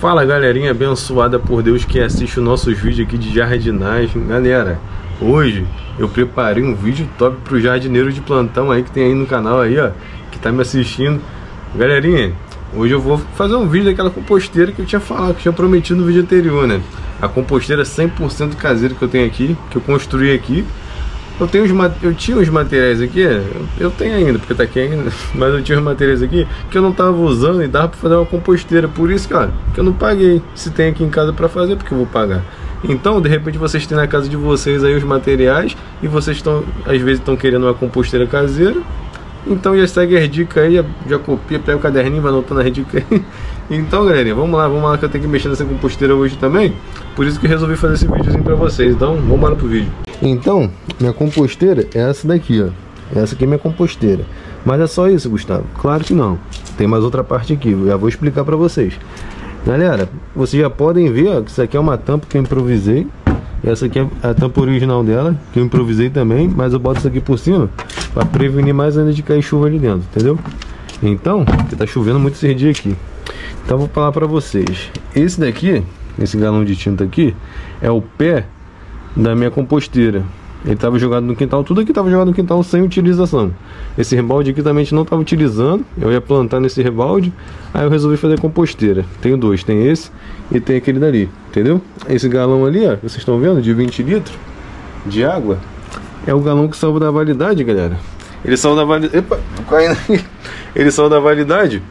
Fala galerinha abençoada por Deus que assiste os nossos vídeos aqui de jardinagem. Galera, hoje eu preparei um vídeo top pro jardineiro de plantão aí que tem aí no canal aí ó Que tá me assistindo. Galerinha, hoje eu vou fazer um vídeo daquela composteira que eu tinha falado, que eu tinha prometido no vídeo anterior né? A composteira 100% caseira que eu tenho aqui, que eu construí aqui eu, tenho os, eu tinha os materiais aqui, eu tenho ainda, porque tá aqui ainda, mas eu tinha os materiais aqui que eu não tava usando e dava para fazer uma composteira. Por isso, cara, que eu não paguei. Se tem aqui em casa para fazer, porque eu vou pagar. Então, de repente, vocês têm na casa de vocês aí os materiais e vocês estão, às vezes, estão querendo uma composteira caseira. Então já segue as dicas aí, já, copia, pega o caderninho, vai anotando as dicas aí. Então, galerinha, vamos lá, vamos lá que eu tenho que mexer nessa composteira hoje também. Por isso que eu resolvi fazer esse videozinho pra vocês. Então, vamos lá pro vídeo. Então, minha composteira é essa daqui, ó. Essa aqui é minha composteira. Mas é só isso, Gustavo? Claro que não. Tem mais outra parte aqui, já vou explicar pra vocês. Galera, vocês já podem ver ó, que isso aqui é uma tampa que eu improvisei. Essa aqui é a tampa original dela, que eu improvisei também, mas eu boto isso aqui por cima para prevenir mais ainda de cair chuva ali dentro, entendeu? Então, porque tá chovendo muito esse dia aqui. Então vou falar para vocês. Esse daqui, esse galão de tinta aqui, é o pé da minha composteira. Ele estava jogado no quintal, tudo aqui estava jogado no quintal sem utilização. Esse rebalde aqui também a gente não estava utilizando. Eu ia plantar nesse rebalde, aí eu resolvi fazer composteira. Tenho dois, tem esse e tem aquele dali, entendeu? Esse galão ali, ó, vocês estão vendo, de 20 litros de água, é o galão que salva da validade, galera. Ele salva da validade. Epa, caindo aqui. Ele salva da validade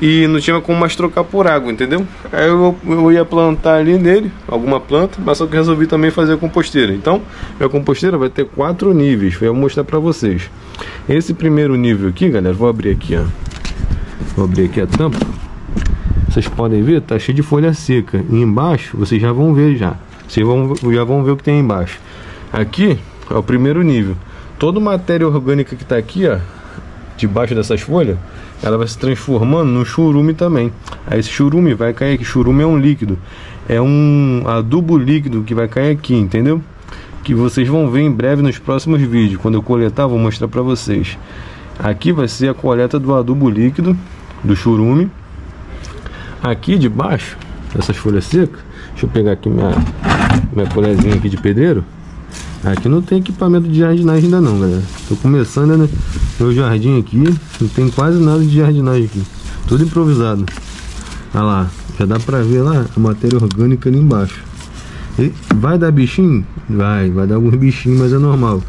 e não tinha como mais trocar por água, entendeu? Aí eu, eu ia plantar ali nele alguma planta, mas só que resolvi também fazer a composteira. Então, minha composteira vai ter quatro níveis, vou mostrar para vocês. Esse primeiro nível aqui, galera, vou abrir aqui, ó. Vou abrir aqui a tampa. Vocês podem ver, tá cheio de folha seca. E embaixo, vocês já vão ver já. Vocês vão, já vão ver o que tem embaixo. Aqui é o primeiro nível. Toda matéria orgânica que tá aqui, ó, debaixo dessas folhas, ela vai se transformando no churume também. Aí esse churume vai cair aqui. Churume é um líquido, é um adubo líquido que vai cair aqui, entendeu? Que vocês vão ver em breve nos próximos vídeos. Quando eu coletar, vou mostrar para vocês. Aqui vai ser a coleta do adubo líquido, do churume. Aqui debaixo dessas folhas secas, deixa eu pegar aqui minha, minha colherzinha aqui de pedreiro. Aqui não tem equipamento de jardinagem ainda não, galera. Tô começando né, meu jardim aqui. Não tem quase nada de jardinagem aqui. Tudo improvisado. Olha lá. Já dá pra ver lá a matéria orgânica ali embaixo. E vai dar bichinho? Vai. Vai dar alguns bichinhos, mas é normal.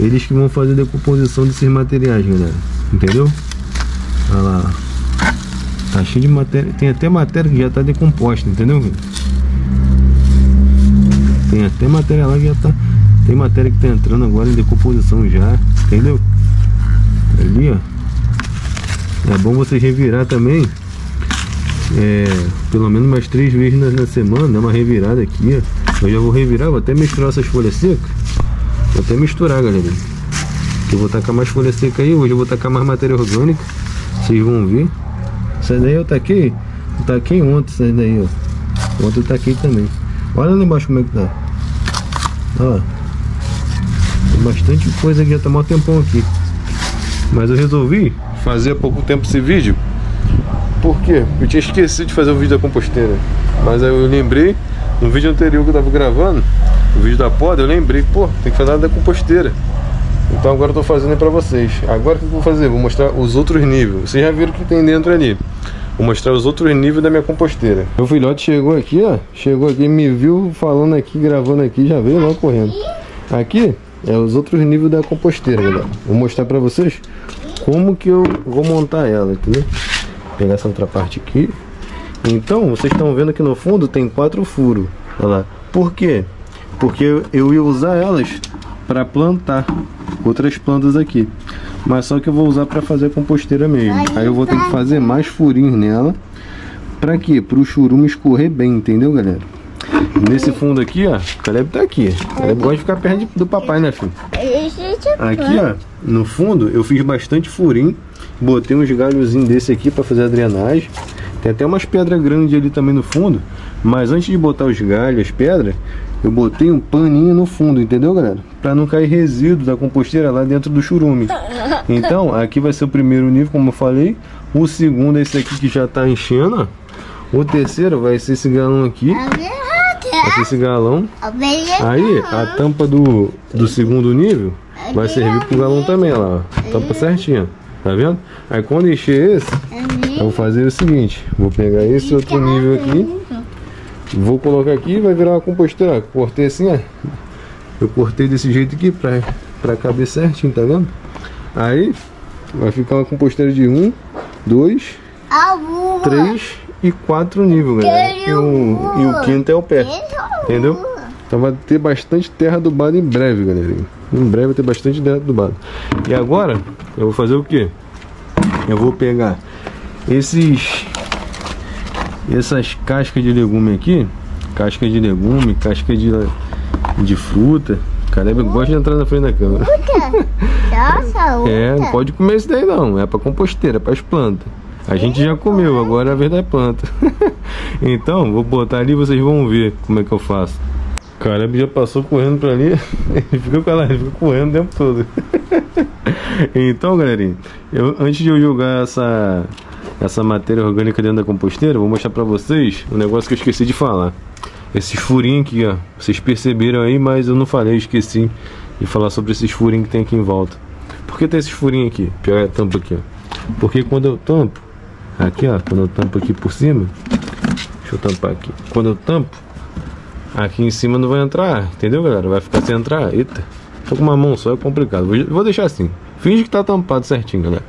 Eles que vão fazer a decomposição desses materiais, galera. Entendeu? Olha lá. Tá cheio de matéria. Tem até matéria que já tá decomposta, entendeu? Tem até matéria lá que já tá tem matéria que tá entrando agora em decomposição já, entendeu? Ali, ó. É bom você revirar também. É, pelo menos umas três vezes na, na semana, dar uma revirada aqui, ó. Eu já vou revirar, vou até misturar essas folhas secas. Vou até misturar, galera. Eu vou tacar mais folha seca aí, hoje eu vou tacar mais matéria orgânica. Vocês vão ver. Essa daí eu taquei, eu taquei ontem, essa daí, ó. Ontem eu taquei também. Olha lá embaixo como é que tá. Lá. Tem bastante coisa que já tomou um tempão aqui. Mas eu resolvi fazer há pouco tempo esse vídeo. Por quê? Eu tinha esquecido de fazer o vídeo da composteira. Mas aí eu lembrei, no vídeo anterior que eu tava gravando, o vídeo da poda, eu lembrei, pô, tem que fazer nada da composteira. Então agora eu tô fazendo aí pra vocês. Agora o que eu vou fazer? Vou mostrar os outros níveis. Vocês já viram o que tem dentro ali. Vou mostrar os outros níveis da minha composteira. Meu filhote chegou aqui, ó. Chegou aqui, me viu falando aqui, gravando aqui, já veio logo correndo. Aqui é os outros níveis da composteira, galera. Vou mostrar pra vocês como que eu vou montar ela, entendeu? Vou pegar essa outra parte aqui. Então, vocês estão vendo que no fundo tem quatro furos. Olha lá. Por quê? Porque eu ia usar elas para plantar outras plantas aqui. Mas só que eu vou usar para fazer a composteira mesmo. Aí eu vou ter que fazer mais furinhos nela. Para quê? Para o churume escorrer bem, entendeu, galera? Nesse fundo aqui, ó, o Caleb tá aqui. O Caleb gosta de ficar perto do papai, né, filho? Aqui, ó, no fundo, eu fiz bastante furinho. Botei uns galhozinhos desse aqui pra fazer a drenagem. Tem até umas pedras grandes ali também no fundo. Mas antes de botar os galhos, as pedras, eu botei um paninho no fundo, entendeu, galera? Pra não cair resíduo da composteira lá dentro do churume. Então, aqui vai ser o primeiro nível, como eu falei. O segundo é esse aqui que já tá enchendo. O terceiro vai ser esse galão aqui. Ser esse galão. Aí, a tampa do, do segundo nível vai servir pro galão também, lá. Tampa certinha. Tá vendo? Aí quando encher esse, eu vou fazer o seguinte. Vou pegar esse outro nível aqui. Vou colocar aqui e vai virar uma composteira. Cortei assim, ó. Eu cortei desse jeito aqui pra, pra caber certinho, tá vendo? Aí vai ficar uma composteira de um, dois, três e quatro níveis, galera. E o, e o quinto é o pé. Entendeu? Então vai ter bastante terra adubada em breve, galera. Em breve vai ter bastante terra adubada. E agora eu vou fazer o que? Eu vou pegar esses essas cascas de legume aqui, casca de legume, casca de, de fruta. Caleb gosta de entrar na frente da câmera. Nossa, é, não pode comer isso daí não, é para composteira, é para as plantas. A gente já comeu, agora é a vez da planta. então, vou botar ali e vocês vão ver como é que eu faço. Caleb já passou correndo pra ali, ele fica com ela, ele fica correndo o tempo todo. então, galerinha, eu, antes de eu jogar essa, essa matéria orgânica dentro da composteira, vou mostrar pra vocês um negócio que eu esqueci de falar. Esses furinhos aqui, ó, vocês perceberam aí, mas eu não falei, eu esqueci de falar sobre esses furinhos que tem aqui em volta. Por que tem esses furinhos aqui? Pior a tampa aqui, ó. Porque quando eu tampo, aqui ó, quando eu tampo aqui por cima, deixa eu tampar aqui. Quando eu tampo, Aqui em cima não vai entrar, entendeu, galera? Vai ficar sem entrar. Eita, tô com uma mão só, é complicado. Vou deixar assim. Finge que tá tampado certinho, galera.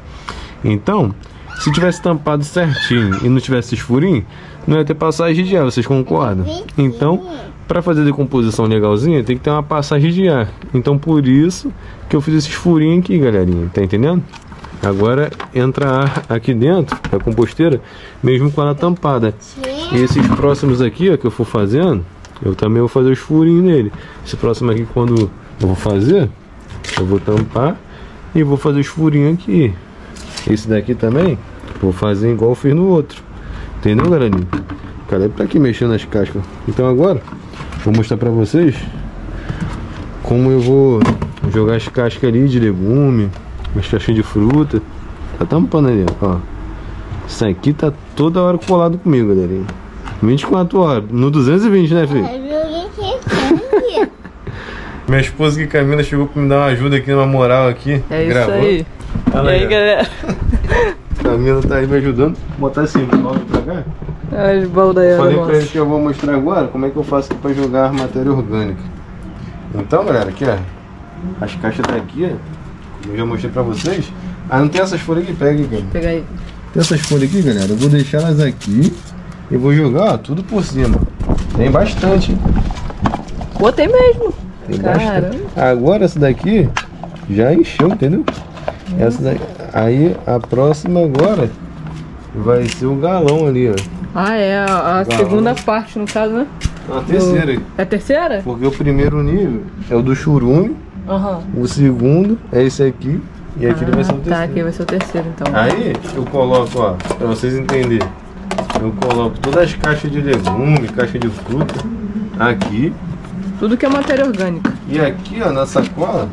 Então, se tivesse tampado certinho e não tivesse esses furinhos, não ia ter passagem de ar, vocês concordam? Então, para fazer decomposição legalzinha, tem que ter uma passagem de ar. Então, por isso que eu fiz esses furinhos aqui, galerinha. Tá entendendo? Agora entra ar aqui dentro da composteira, mesmo com ela tampada. E esses próximos aqui, ó, que eu for fazendo, eu também vou fazer os furinhos nele. Esse próximo aqui, quando eu vou fazer, eu vou tampar e vou fazer os furinhos aqui. Esse daqui também, vou fazer igual eu fiz no outro. Entendeu, galerinha? Cara, é pra aqui mexendo nas cascas. Então agora, vou mostrar pra vocês como eu vou jogar as cascas ali de legume, as cascas de fruta. Tá tampando ali, ó. Isso aqui tá toda hora colado comigo, galerinha. 24 horas. No 220, né, filho? Minha esposa que Camila chegou pra me dar uma ajuda aqui, uma moral aqui. É gravou. isso aí. Fala e aí, galera? Camila tá aí me ajudando. Vou botar esse balde pra cá. É, os balde aí, Falei pra eles que eu vou mostrar agora como é que eu faço aqui pra jogar matéria orgânica. Então, galera, aqui ó. As caixas tá aqui, ó. Eu já mostrei pra vocês. Ah, não tem essas folhas aqui? Pega aqui. Pega aí. Tem essas folhas aqui, galera. Eu vou deixar elas aqui. E vou jogar ó, tudo por cima. Tem bastante. Pô, tem mesmo. Tem bastante. Agora essa daqui já encheu, entendeu? Essa daqui. Aí a próxima agora vai ser o galão ali, ó. Ah, é a, a segunda parte no caso, né? A terceira. É a terceira? Porque o primeiro nível é o do churume. Uhum. O segundo é esse aqui. E aqui ah, vai ser o tá, terceiro. Tá, aqui vai ser o terceiro então. Aí eu coloco, ó, pra vocês entenderem. Eu coloco todas as caixas de legume, caixa de fruta aqui. Tudo que é matéria orgânica. E aqui, ó, na sacola,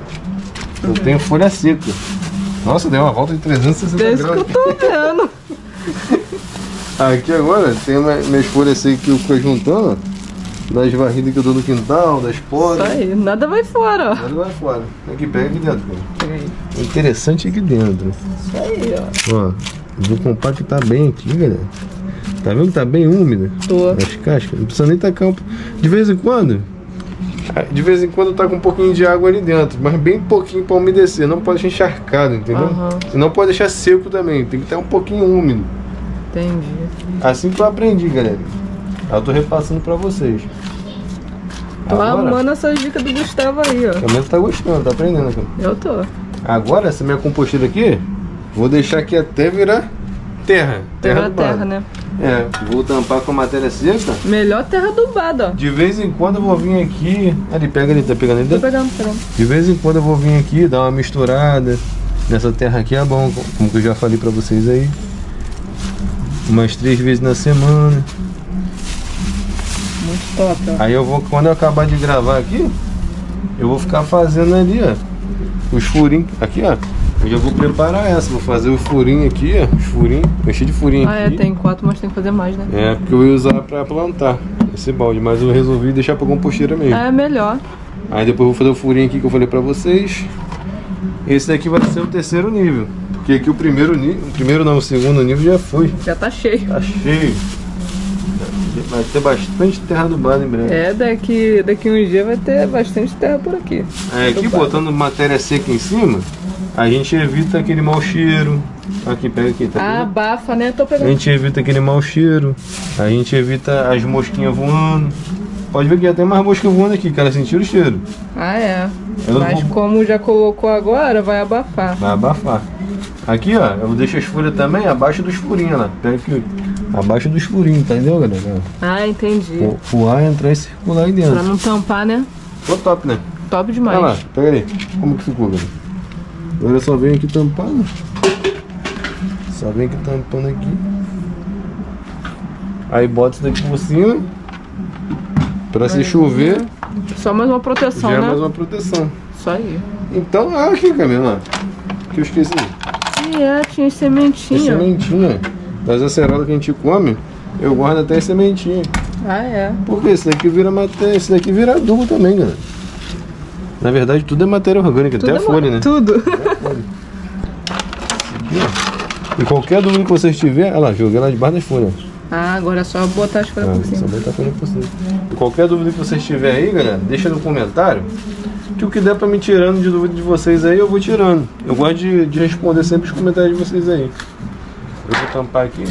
eu tenho folha seca. Nossa, deu uma volta de 360 é graus. isso que eu tô vendo. aqui agora tem minhas folhas secas que eu fico juntando. Das varridas que eu dou no quintal, das podas. Isso aí, nada vai fora, ó. Nada vai fora. Aqui, pega aqui dentro, cara. Pega aí. O interessante é aqui dentro. Isso aí, ó. Ó, vou compactar bem aqui, galera. Tá vendo que tá bem úmida? Tô. As cascas. Não precisa nem tacar um... De vez em quando. De vez em quando tá com um pouquinho de água ali dentro. Mas bem pouquinho pra umedecer. Não pode deixar encharcado, entendeu? Uhum. Não pode deixar seco também. Tem que estar um pouquinho úmido. Entendi. Assim que eu aprendi, galera. Eu tô repassando pra vocês. Tô Agora, arrumando essas dicas do Gustavo aí, ó. Também tá gostando, tá aprendendo aqui. Eu tô. Agora, essa minha composteira aqui, vou deixar aqui até virar terra. Terra, terra, terra né? É, vou tampar com matéria seca. Melhor terra adubada, ó. De vez em quando eu vou vir aqui. Ali, pega ali, tá pegando ali? Tô pegando, pegando. De vez em quando eu vou vir aqui, dar uma misturada. Nessa terra aqui é bom, como que eu já falei pra vocês aí. Umas três vezes na semana. Muito top, ó. Aí eu vou, quando eu acabar de gravar aqui, eu vou ficar fazendo ali, ó. Os furinhos. Aqui, ó. Eu já vou preparar essa, vou fazer o furinho aqui, ó, os furinhos, encher de furinho ah, é, aqui. Ah, é, tem quatro, mas tem que fazer mais, né? É, porque eu ia usar pra plantar esse balde, mas eu resolvi deixar pra composteira mesmo. É, melhor. Aí depois eu vou fazer o furinho aqui que eu falei pra vocês. Esse daqui vai ser o terceiro nível. Porque aqui o primeiro nível, o primeiro não, o segundo nível já foi. Já tá cheio. Tá cheio. Vai ter bastante terra adubada em breve. É, daqui, daqui uns dias vai ter bastante terra por aqui. É, aqui botando matéria seca em cima, a gente evita aquele mau cheiro. Aqui, pega aqui, tá Ah, abafa, né? Tô A pegando. gente evita aquele mau cheiro. A gente evita as mosquinhas voando. Pode ver que já tem mais mosca voando aqui, cara. Sentiram o cheiro. Ah, é. Eu Mas vou- como já colocou agora, vai abafar. Vai abafar. Aqui, ó, eu deixo as folhas também abaixo dos furinhos lá. Pega aqui. Abaixo dos furinhos, entendeu, galera? Ah, entendi. O, o ar entrar e circular aí Pra dentro. não tampar, né? Ficou top, né? Top demais. Olha lá, pega ali. Como que ficou, galera? Agora só vem aqui tampando. Só vem aqui tampando aqui. Aí bota isso daqui por cima. Pra se chover, Só mais uma proteção, já é né? mais uma proteção. Isso aí. Então, ah, aqui, Camila. Que eu esqueci. E é, tinha sementinha. sementinha. Das aceradas que a gente come, eu guardo até as sementinhas. Ah, é. Porque esse daqui vira matéria, esse daqui vira adubo também, galera. Na verdade, tudo é matéria orgânica, até a é folha, né? Tudo. E qualquer dúvida que vocês tiverem, olha lá, joguei lá debaixo das folhas. Ah, agora é só botar as folhas Ah, por só cima. botar a folha pra vocês. E qualquer dúvida que vocês tiverem aí, galera, deixa no comentário. Que o que der pra me tirando de dúvida de vocês aí, eu vou tirando. Eu gosto de, de responder sempre os comentários de vocês aí. Eu vou tampar aqui.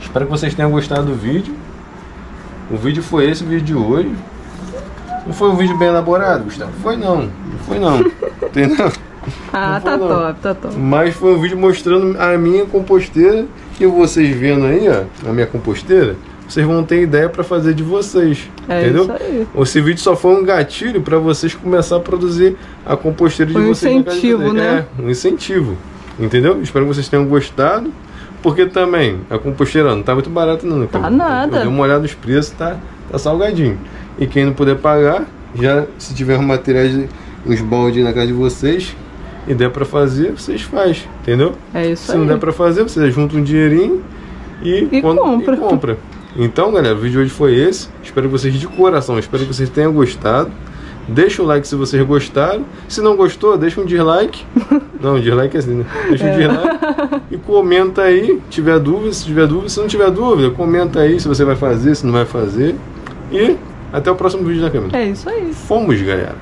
Espero que vocês tenham gostado do vídeo. O vídeo foi esse, o vídeo de hoje. Não foi um vídeo bem elaborado, Gustavo? Foi não. Não foi não. Entendeu? Ah, tá não. top, tá top. Mas foi um vídeo mostrando a minha composteira e vocês vendo aí, ó, a minha composteira, vocês vão ter ideia pra fazer de vocês, É entendeu? isso aí. Esse vídeo só foi um gatilho pra vocês começar a produzir a composteira de Um vocês. de incentivo, né? É, um incentivo, entendeu? Espero que vocês tenham gostado, porque também a composteira não tá muito barata não. né, cara? Tá nada. Eu dei uma olhada nos preços, tá, tá salgadinho. E quem não puder pagar, já se tiver um materiais, uns baldes na casa de vocês e der pra fazer, vocês fazem, entendeu? É isso Se aí. não der pra fazer, você junta um dinheirinho e, E compra. e compra. Então, galera, o vídeo de hoje foi esse. Espero que vocês de coração, espero que vocês tenham gostado. Deixa o like se vocês gostaram. Se não gostou, deixa um dislike. Não, dislike é assim, né? Deixa um dislike e comenta aí, tiver dúvida, se tiver dúvida, se não tiver dúvida, comenta aí se você vai fazer, se não vai fazer. E até o próximo vídeo da câmera. É isso aí. Fomos, galera.